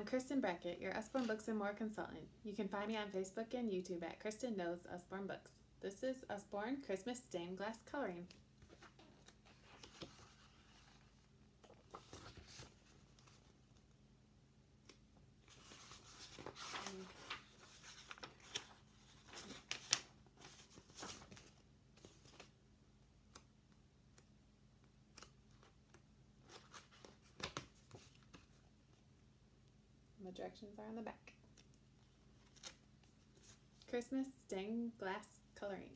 I'm Kristen Brackett, your Usborne Books and More consultant. You can find me on Facebook and YouTube at Kristen Knows Usborne Books. This is Usborne Christmas Stained Glass Coloring. The directions are on the back. Christmas stained glass coloring.